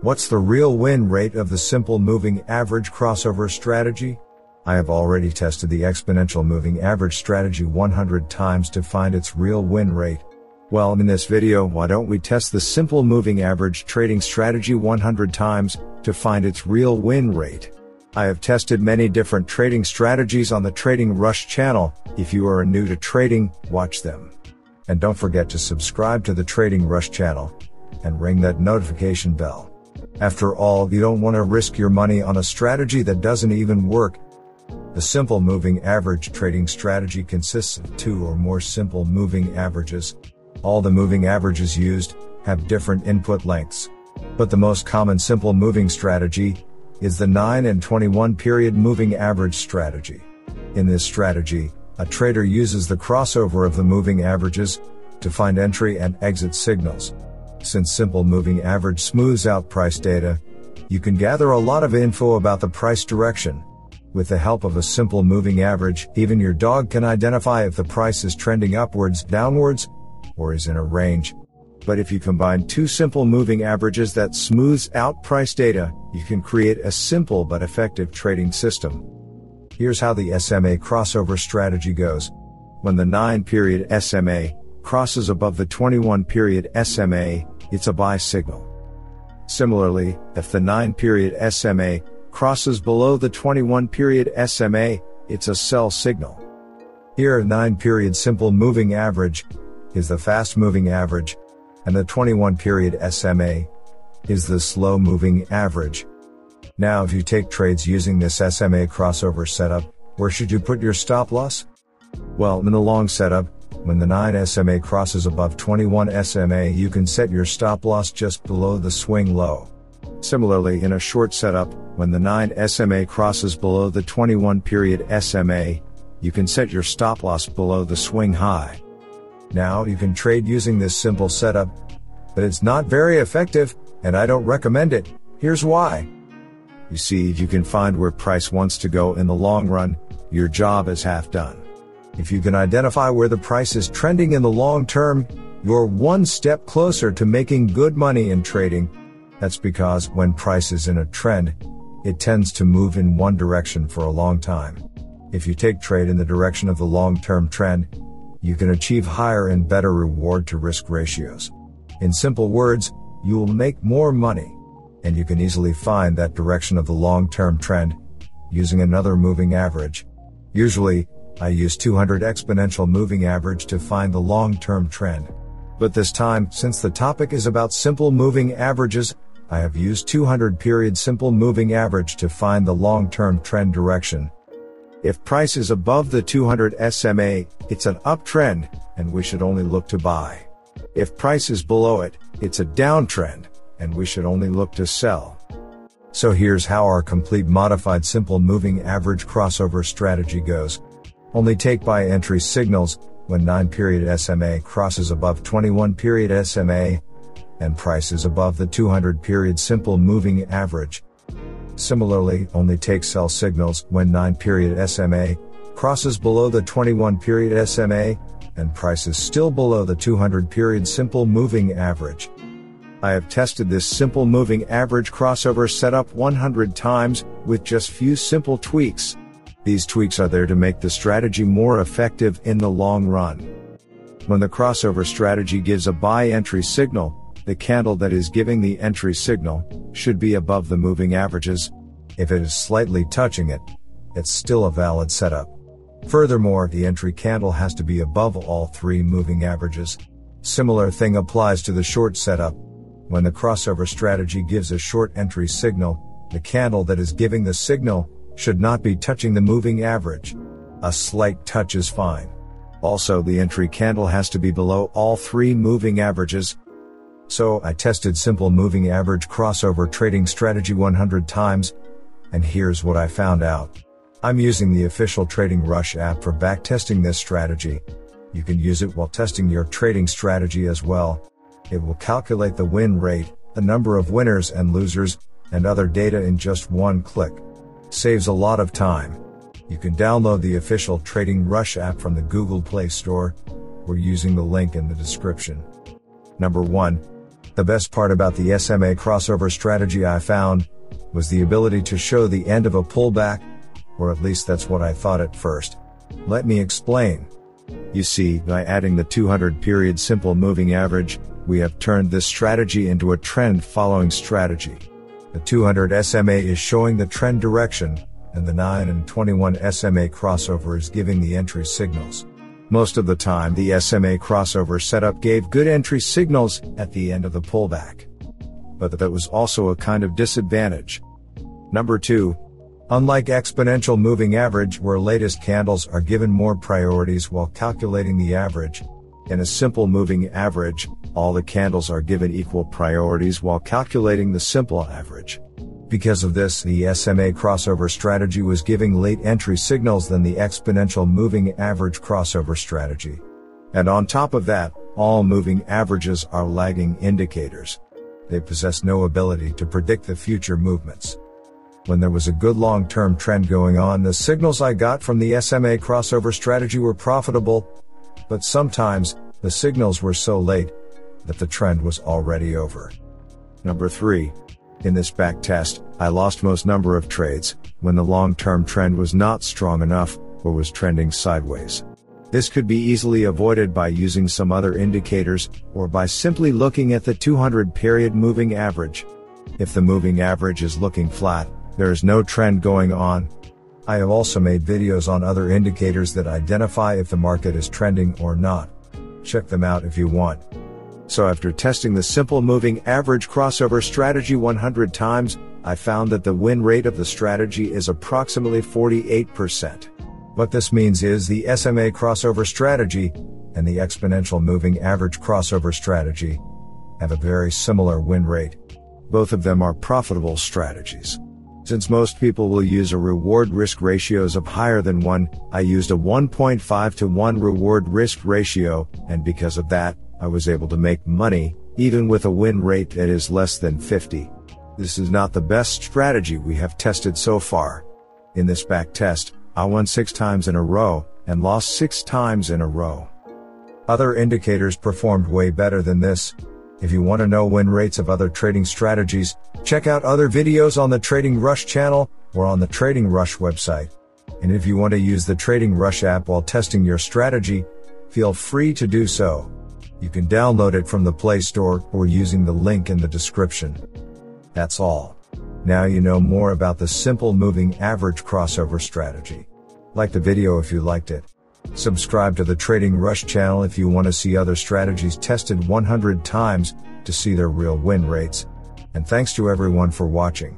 What's the real win rate of the simple moving average crossover strategy? I have already tested the exponential moving average strategy 100 times to find its real win rate. Well, in this video, why don't we test the simple moving average trading strategy 100 times to find its real win rate? I have tested many different trading strategies on the Trading Rush channel. If you are new to trading, watch them. And don't forget to subscribe to the Trading Rush channel and ring that notification bell. After all, you don't want to risk your money on a strategy that doesn't even work. The simple moving average trading strategy consists of two or more simple moving averages. All the moving averages used have different input lengths. But the most common simple moving strategy is the 9 and 21 period moving average strategy. In this strategy, a trader uses the crossover of the moving averages to find entry and exit signals. Since simple moving average smooths out price data, you can gather a lot of info about the price direction. With the help of a simple moving average, even your dog can identify if the price is trending upwards, downwards, or is in a range. But if you combine two simple moving averages that smooths out price data, you can create a simple but effective trading system. Here's how the SMA crossover strategy goes. When the 9 period SMA crosses above the 21 period SMA, it's a buy signal. Similarly, if the 9 period SMA crosses below the 21 period SMA, it's a sell signal. Here, 9 period simple moving average is the fast moving average, and the 21 period SMA is the slow moving average. Now, if you take trades using this SMA crossover setup, where should you put your stop loss? Well, in the long setup, when the 9 SMA crosses above 21 SMA, you can set your stop loss just below the swing low. Similarly, in a short setup, when the 9 SMA crosses below the 21 period SMA, you can set your stop loss below the swing high. Now, you can trade using this simple setup, but it's not very effective, and I don't recommend it. Here's why. You see, if you can find where price wants to go in the long run, your job is half done. If you can identify where the price is trending in the long term, you're one step closer to making good money in trading. That's because when price is in a trend, it tends to move in one direction for a long time. If you take trade in the direction of the long-term trend, you can achieve higher and better reward to risk ratios. In simple words, you will make more money. And you can easily find that direction of the long-term trend using another moving average. Usually, I use 200 exponential moving average to find the long-term trend. But this time, since the topic is about simple moving averages, I have used 200 period simple moving average to find the long-term trend direction. If price is above the 200 SMA, it's an uptrend, and we should only look to buy. If price is below it, it's a downtrend, and we should only look to sell. So here's how our complete modified simple moving average crossover strategy goes. Only take buy entry signals when 9 period SMA crosses above 21 period SMA and prices above the 200 period simple moving average. Similarly, only take sell signals when 9 period SMA crosses below the 21 period SMA and prices still below the 200 period simple moving average. I have tested this simple moving average crossover setup 100 times with just few simple tweaks. These tweaks are there to make the strategy more effective in the long run. When the crossover strategy gives a buy entry signal, the candle that is giving the entry signal should be above the moving averages. If it is slightly touching it, it's still a valid setup. Furthermore, the entry candle has to be above all three moving averages. Similar thing applies to the short setup. When the crossover strategy gives a short entry signal, the candle that is giving the signal should not be touching the moving average. A slight touch is fine. Also, the entry candle has to be below all three moving averages. So, I tested simple moving average crossover trading strategy 100 times, and here's what I found out. I'm using the official Trading Rush app for backtesting this strategy. You can use it while testing your trading strategy as well. It will calculate the win rate, the number of winners and losers, and other data in just one click. Saves a lot of time. You can download the official Trading Rush app from the Google Play Store. We're using the link in the description. Number 1. The best part about the SMA crossover strategy I found was the ability to show the end of a pullback, or at least that's what I thought at first. Let me explain. You see, by adding the 200 period simple moving average, we have turned this strategy into a trend following strategy. The 200 SMA is showing the trend direction, and the 9 and 21 SMA crossover is giving the entry signals. Most of the time, the SMA crossover setup gave good entry signals at the end of the pullback. But that was also a kind of disadvantage. Number 2. Unlike exponential moving average where latest candles are given more priorities while calculating the average, in a simple moving average, all the candles are given equal priorities while calculating the simple average. Because of this, the SMA crossover strategy was giving late entry signals than the exponential moving average crossover strategy. And on top of that, all moving averages are lagging indicators. They possess no ability to predict the future movements. When there was a good long-term trend going on, the signals I got from the SMA crossover strategy were profitable, but sometimes, the signals were so late, that the trend was already over. Number 3. In this back test, I lost most number of trades, when the long-term trend was not strong enough, or was trending sideways. This could be easily avoided by using some other indicators, or by simply looking at the 200 period moving average. If the moving average is looking flat, there is no trend going on. I have also made videos on other indicators that identify if the market is trending or not. Check them out if you want. So after testing the simple moving average crossover strategy 100 times, I found that the win rate of the strategy is approximately 48%. What this means is the SMA crossover strategy and the exponential moving average crossover strategy have a very similar win rate. Both of them are profitable strategies. Since most people will use a reward risk ratios of higher than 1, I used a 1.5 to 1 reward risk ratio, and because of that, I was able to make money, even with a win rate that is less than 50. This is not the best strategy we have tested so far. In this back test, I won 6 times in a row, and lost 6 times in a row. Other indicators performed way better than this. If you want to know win rates of other trading strategies, check out other videos on the Trading Rush channel, or on the Trading Rush website. And if you want to use the Trading Rush app while testing your strategy, feel free to do so. You can download it from the Play Store or using the link in the description. That's all. Now you know more about the simple moving average crossover strategy. Like the video if you liked it. Subscribe to the Trading Rush channel if you want to see other strategies tested 100 times to see their real win rates. And thanks to everyone for watching.